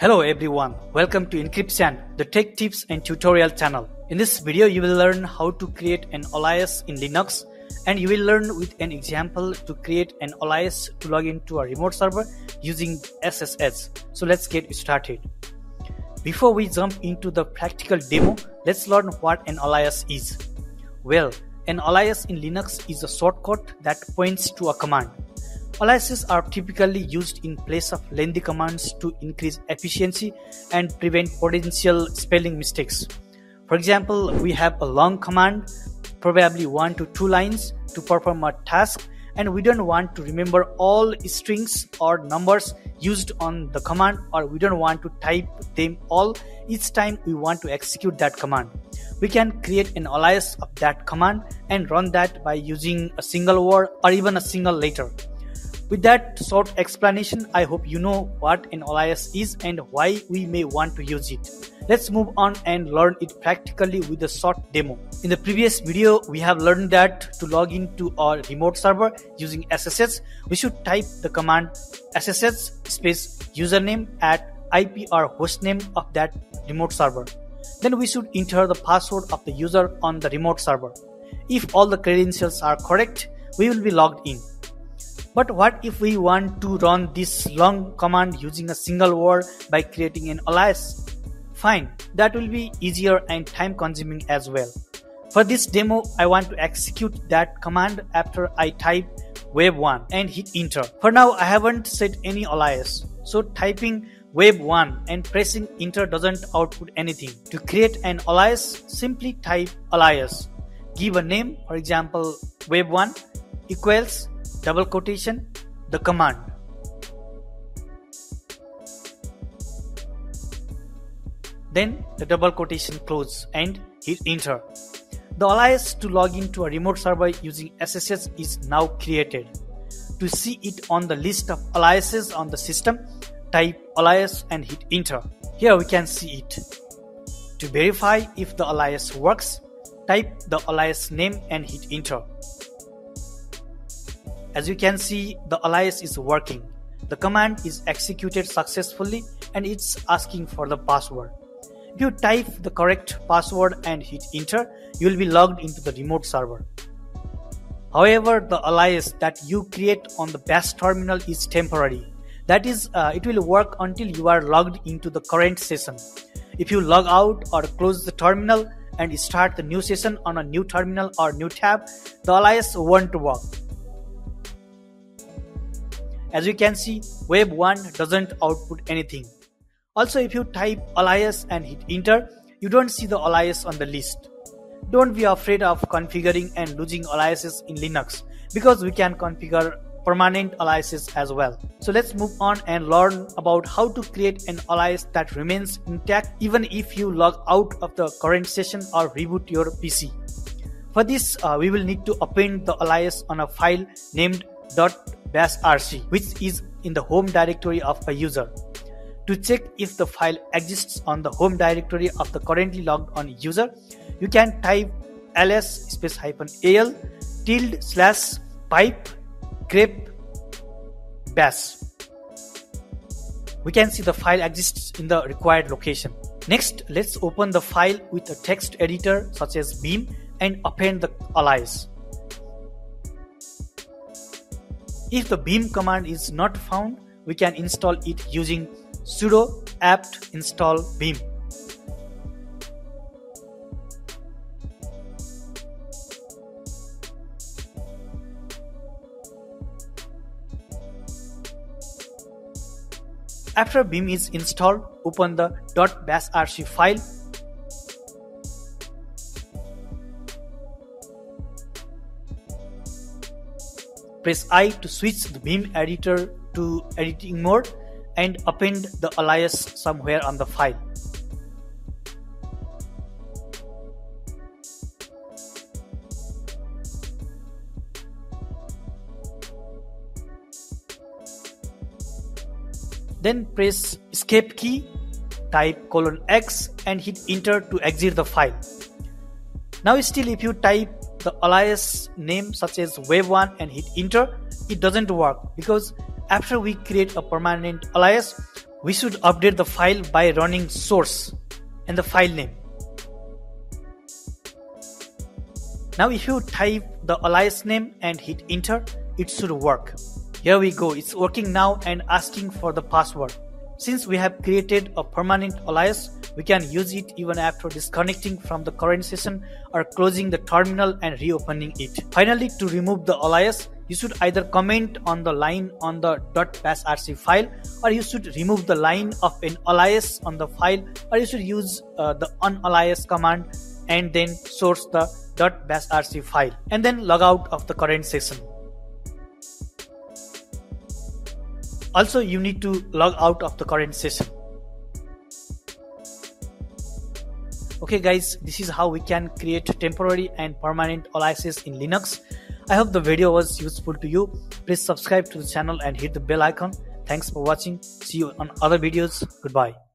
Hello everyone, welcome to Enkripsan, the tech tips and tutorial channel. In this video, you will learn how to create an alias in Linux and you will learn with an example to create an alias to log into a remote server using SSH. So let's get started. Before we jump into the practical demo, let's learn what an alias is. Well, an alias in Linux is a shortcut that points to a command. Aliases are typically used in place of lengthy commands to increase efficiency and prevent potential spelling mistakes. For example, we have a long command, probably one to two lines, to perform a task, and we don't want to remember all strings or numbers used on the command, or we don't want to type them all each time we want to execute that command. We can create an alias of that command and run that by using a single word or even a single letter. With that short explanation, I hope you know what an alias is and why we may want to use it. Let's move on and learn it practically with a short demo. In the previous video, we have learned that to log into our remote server using SSH, we should type the command SSH space username at IP or hostname of that remote server. Then we should enter the password of the user on the remote server. If all the credentials are correct, we will be logged in. But what if we want to run this long command using a single word by creating an alias? Fine, that will be easier and time consuming as well. For this demo, I want to execute that command after I type web1 and hit enter. For now, I haven't set any alias. So typing web1 and pressing enter doesn't output anything. To create an alias, simply type alias. Give a name, for example, web1 equals double quotation the command then the double quotation close and hit enter the alias to log into a remote server using SSH is now created. To see it on the list of aliases on the system, type alias and hit enter. Here we can see it. To verify if the alias works, type the alias name and hit enter. As you can see, the alias is working. The command is executed successfully and it's asking for the password. If you type the correct password and hit enter, you will be logged into the remote server. However, the alias that you create on the bash terminal is temporary. That is, uh, it will work until you are logged into the current session. If you log out or close the terminal and start the new session on a new terminal or new tab, the alias won't work. As you can see, web 1 doesn't output anything. Also, if you type alias and hit enter, you don't see the alias on the list. Don't be afraid of configuring and losing aliases in Linux because we can configure permanent aliases as well. So let's move on and learn about how to create an alias that remains intact even if you log out of the current session or reboot your PC. For this, uh, we will need to append the alias on a file named .bashrc which is in the home directory of a user. To check if the file exists on the home directory of the currently logged on user, you can type ls space hyphen al tilde slash pipe grep bash. We can see the file exists in the required location. Next, let's open the file with a text editor such as Vim and append the alias. If the Vim command is not found, we can install it using sudo apt install vim. After Vim is installed, open the .bashrc file Press I to switch the Vim editor to editing mode and append the alias somewhere on the file. Then press escape key, type colon X and hit enter to exit the file. Now still if you type the alias name such as web1 and hit enter, it doesn't work because after we create a permanent alias, we should update the file by running source and the file name. Now if you type the alias name and hit enter, it should work. Here we go, it's working now and asking for the password. Since we have created a permanent alias, we can use it even after disconnecting from the current session or closing the terminal and reopening it. Finally, to remove the alias, you should either comment on the line on the .bashrc file or you should remove the line of an alias on the file or you should use uh, the unalias command and then source the .bashrc file and then log out of the current session. Also, you need to log out of the current session. Okay guys, this is how we can create temporary and permanent aliases in Linux. I hope the video was useful to you. Please subscribe to the channel and hit the bell icon. Thanks for watching. See you on other videos. Goodbye.